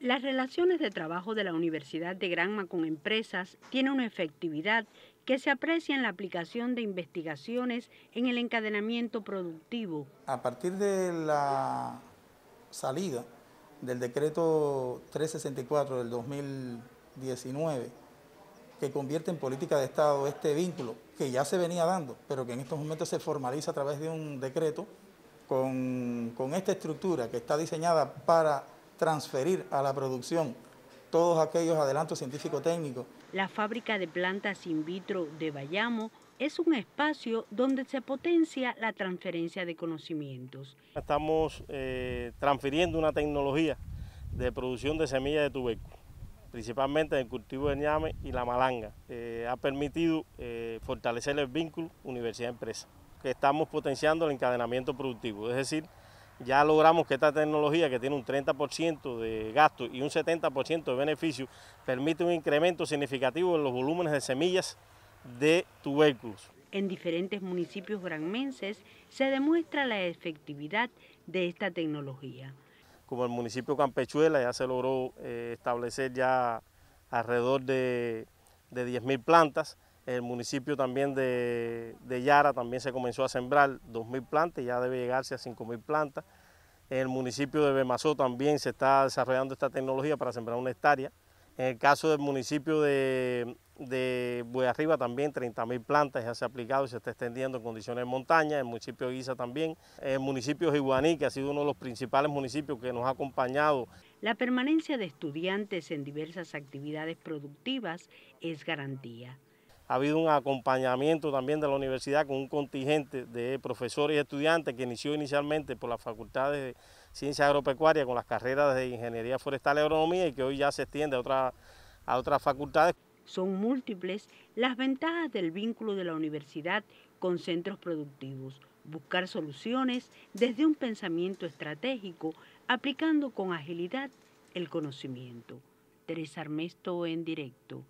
Las relaciones de trabajo de la Universidad de Granma con empresas tienen una efectividad que se aprecia en la aplicación de investigaciones en el encadenamiento productivo. A partir de la salida del decreto 364 del 2019, que convierte en política de Estado este vínculo que ya se venía dando, pero que en estos momentos se formaliza a través de un decreto con, con esta estructura que está diseñada para transferir a la producción todos aquellos adelantos científico-técnicos. La fábrica de plantas in vitro de Bayamo es un espacio donde se potencia la transferencia de conocimientos. Estamos eh, transfiriendo una tecnología de producción de semillas de tubérculo, principalmente en el cultivo de ñame y la malanga. Eh, ha permitido eh, fortalecer el vínculo universidad-empresa, que estamos potenciando el encadenamiento productivo, es decir, ya logramos que esta tecnología que tiene un 30% de gasto y un 70% de beneficio permite un incremento significativo en los volúmenes de semillas de tubérculos. En diferentes municipios granmenses se demuestra la efectividad de esta tecnología. Como el municipio Campechuela ya se logró eh, establecer ya alrededor de, de 10.000 plantas, el municipio también de, Yara también se comenzó a sembrar 2.000 plantas, ya debe llegarse a 5.000 plantas. En el municipio de Bemazó también se está desarrollando esta tecnología para sembrar una hectárea. En el caso del municipio de, de Arriba también 30.000 plantas ya se ha aplicado y se está extendiendo en condiciones de montaña. El municipio de Guisa también. El municipio de Iguaní, que ha sido uno de los principales municipios que nos ha acompañado. La permanencia de estudiantes en diversas actividades productivas es garantía ha habido un acompañamiento también de la universidad con un contingente de profesores y estudiantes que inició inicialmente por la Facultad de Ciencias Agropecuarias con las carreras de Ingeniería Forestal y Agronomía y que hoy ya se extiende a, a otras facultades. Son múltiples las ventajas del vínculo de la universidad con centros productivos. Buscar soluciones desde un pensamiento estratégico, aplicando con agilidad el conocimiento. Teresa Armesto en directo.